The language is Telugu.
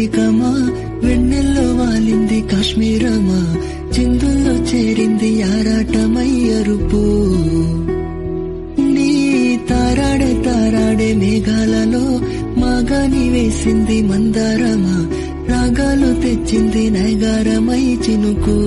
ప్రతీకమా వెన్నెల్లో వాలింది కాశ్మీరమా? చిందుల్లో చేరింది ఆరాటమయ్యరుపు నీ తారాడే తారాడే మేఘాలలో మాగాని వేసింది మందారమా? రాగాలు తెచ్చింది నైగారమై చినుకు.